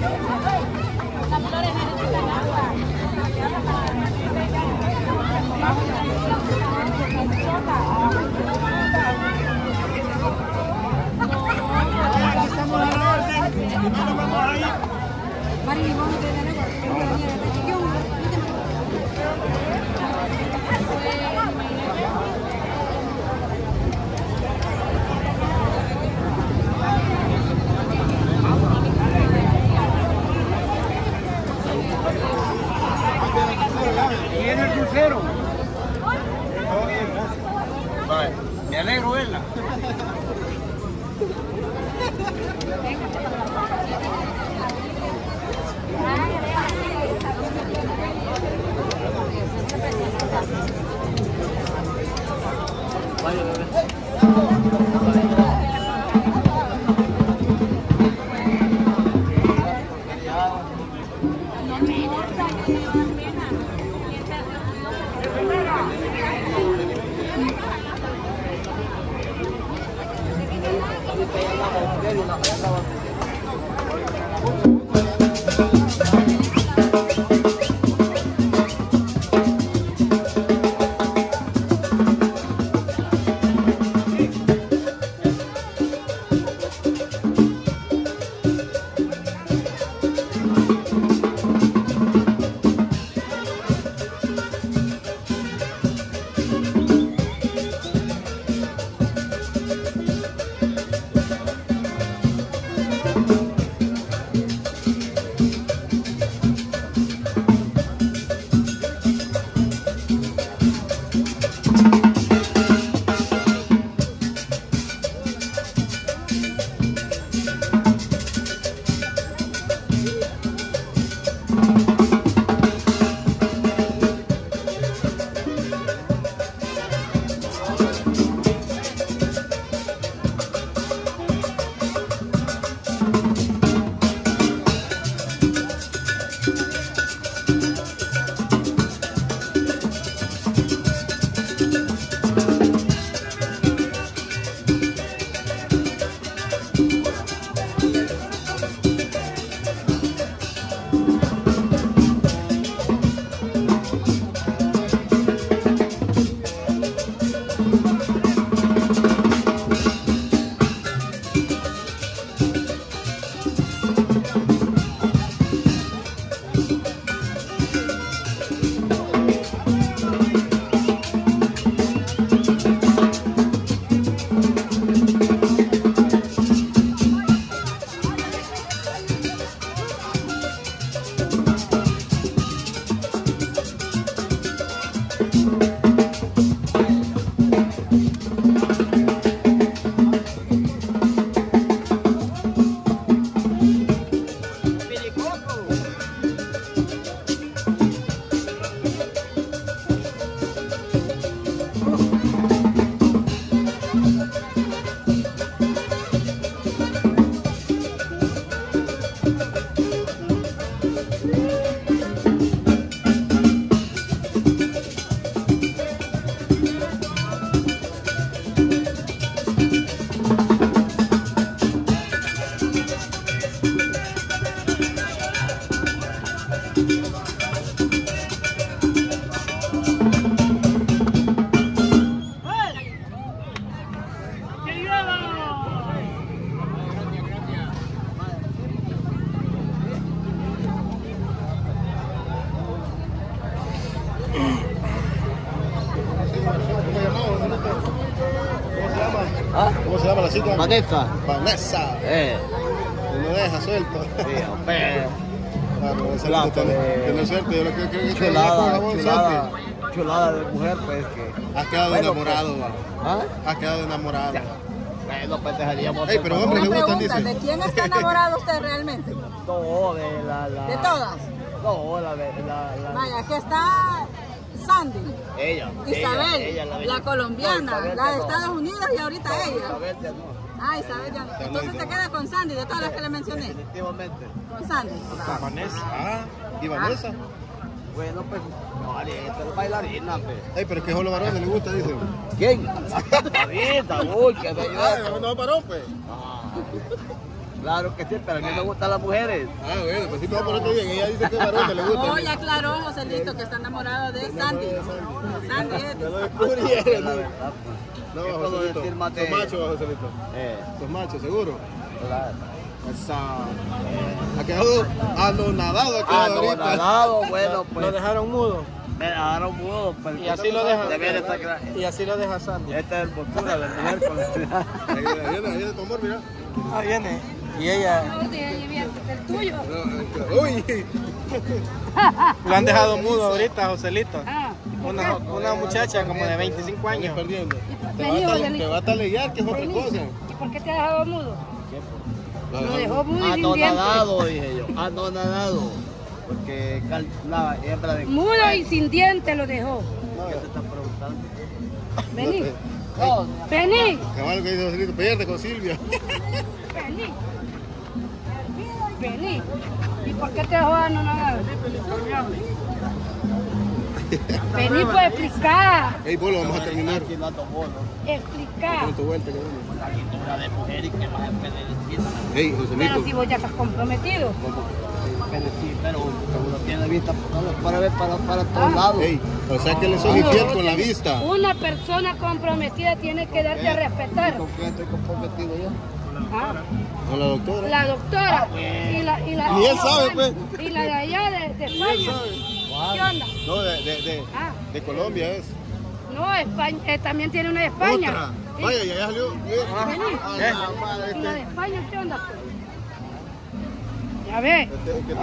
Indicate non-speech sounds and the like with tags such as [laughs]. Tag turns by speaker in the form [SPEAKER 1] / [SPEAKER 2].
[SPEAKER 1] don't know. ¿Ah?
[SPEAKER 2] ¿Cómo se llama la chica?
[SPEAKER 1] Vanessa.
[SPEAKER 2] Vanessa.
[SPEAKER 1] Eh,
[SPEAKER 2] no deja suelto.
[SPEAKER 1] sí, [laughs] hombre.
[SPEAKER 2] Claro, esa
[SPEAKER 1] eh,
[SPEAKER 2] tiene suerte. Yo lo que creo que con
[SPEAKER 1] Chulada,
[SPEAKER 2] jabón
[SPEAKER 1] chulada, chulada de mujer, pues que.
[SPEAKER 2] Has quedado
[SPEAKER 1] Bueno,
[SPEAKER 2] enamorado, va.
[SPEAKER 1] ¿Ah?
[SPEAKER 2] Has quedado enamorado.
[SPEAKER 1] Bueno, pues dejaríamos.
[SPEAKER 2] Ey, pero hombre,
[SPEAKER 3] Una
[SPEAKER 2] le gustan,
[SPEAKER 3] pregunta,
[SPEAKER 2] dice.
[SPEAKER 3] ¿de quién está enamorado usted realmente?
[SPEAKER 1] Todo de la. la
[SPEAKER 3] ¿De todas?
[SPEAKER 1] No, la. la, la,
[SPEAKER 3] Vaya, aquí está Sandy,
[SPEAKER 1] ella.
[SPEAKER 3] Isabel,
[SPEAKER 1] ella, ella,
[SPEAKER 3] la,
[SPEAKER 1] de-
[SPEAKER 3] colombiana,
[SPEAKER 1] No,
[SPEAKER 3] la de
[SPEAKER 1] no.
[SPEAKER 3] Estados Unidos y ahorita ella.
[SPEAKER 1] Isabel ya no.
[SPEAKER 3] Ah, Isabel ya no. Entonces se queda con Sandy, de todas las que le mencioné.
[SPEAKER 1] Definitivamente.
[SPEAKER 3] Con Sandy.
[SPEAKER 2] Vanessa. Ah, ¿y Vanessa?
[SPEAKER 1] Bueno, pues. No, esta es bailarina, pues.
[SPEAKER 2] Ey, pero es que solo varones le gusta, dice.
[SPEAKER 1] ¿Quién? [laughs] Ahorita, uy, que me
[SPEAKER 2] Ah, no varón, pues.
[SPEAKER 1] Ah, Claro que sí, pero a mí me gustan las mujeres.
[SPEAKER 2] Ah, bueno, pues sí, te va a poner bien. Ella dice que varón que le gusta.
[SPEAKER 3] Oh, ya aclaró Joselito que está enamorado de Sandy. Sandy es.
[SPEAKER 2] Ya lo
[SPEAKER 1] Es
[SPEAKER 2] descubrieron.
[SPEAKER 1] pues.
[SPEAKER 2] No,
[SPEAKER 1] ¿Qué puedo
[SPEAKER 2] Joselito. Sos macho.
[SPEAKER 1] Eh,
[SPEAKER 2] Sos macho, seguro.
[SPEAKER 1] claro.
[SPEAKER 2] Esa. Ha quedado anonadado,
[SPEAKER 1] Ah, no,
[SPEAKER 2] ahorita.
[SPEAKER 1] nadado, bueno, pues.
[SPEAKER 4] Lo dejaron mudo
[SPEAKER 1] Me dejaron mudo, pues.
[SPEAKER 4] y así lo deja
[SPEAKER 1] De ver esta gra-
[SPEAKER 4] y así lo deja Sandy.
[SPEAKER 1] Esta es postura del miércoles. [laughs]
[SPEAKER 2] Ahí viene, ahí viene, ahí viene tu amor, mira.
[SPEAKER 4] Ah, viene. Y ella
[SPEAKER 3] El tuyo.
[SPEAKER 2] Uy,
[SPEAKER 4] lo han dejado mudo ahorita, Joselito.
[SPEAKER 3] Ah,
[SPEAKER 4] Una, una muchacha como de 25
[SPEAKER 2] estás
[SPEAKER 4] años.
[SPEAKER 2] perdiendo. Te
[SPEAKER 3] Vení,
[SPEAKER 2] va, a
[SPEAKER 3] Joselito.
[SPEAKER 2] tal- te va a talear, que es otra cosa.
[SPEAKER 5] ¿Y por qué te ha dejado mudo? Lo
[SPEAKER 2] dejó-
[SPEAKER 5] mudo y sin dientes.
[SPEAKER 1] Anonadado, dije yo. Anonadado. Porque cal- la hembra de.
[SPEAKER 5] Mudo y sin dientes lo dejó.
[SPEAKER 1] ¿Qué te están preguntando?
[SPEAKER 5] Vení, vení,
[SPEAKER 2] Cabal, que dice Joselito, pierde con Silvia.
[SPEAKER 5] vení. Vení. ¿Y por qué te dejó anonadado? Vení, pues explicar.
[SPEAKER 2] Ey, vos lo vamos a terminar.
[SPEAKER 5] Explicar.
[SPEAKER 2] Con tu vuelta, cabrón.
[SPEAKER 1] La lindura de mujer y que vas a pedir.
[SPEAKER 2] Ey,
[SPEAKER 5] Pero si vos ya estás comprometido.
[SPEAKER 1] Pero sí, pero uno tiene vista para ver para, para todos
[SPEAKER 5] Ah.
[SPEAKER 1] lados.
[SPEAKER 2] Ey, o sea que le sos infiel con la vista.
[SPEAKER 5] Una persona comprometida tiene que darte a respetar.
[SPEAKER 1] ¿Con quién estoy comprometido yo?
[SPEAKER 5] Ah,
[SPEAKER 2] Con la doctora.
[SPEAKER 5] La doctora y la, y la,
[SPEAKER 2] Ni él sabe, pues.
[SPEAKER 5] y la de allá de, de España. ¿Qué onda?
[SPEAKER 2] No, de, de, de,
[SPEAKER 5] Ah,
[SPEAKER 2] de Colombia es.
[SPEAKER 5] no, España, eh, también tiene una de España.
[SPEAKER 2] Otra.
[SPEAKER 5] Sí.
[SPEAKER 2] Vaya, ya salió. Eh,
[SPEAKER 5] Vení.
[SPEAKER 2] a la madre,
[SPEAKER 5] ¿Y la de
[SPEAKER 2] este-
[SPEAKER 5] España qué onda? pues? Ya ves.
[SPEAKER 2] este- que-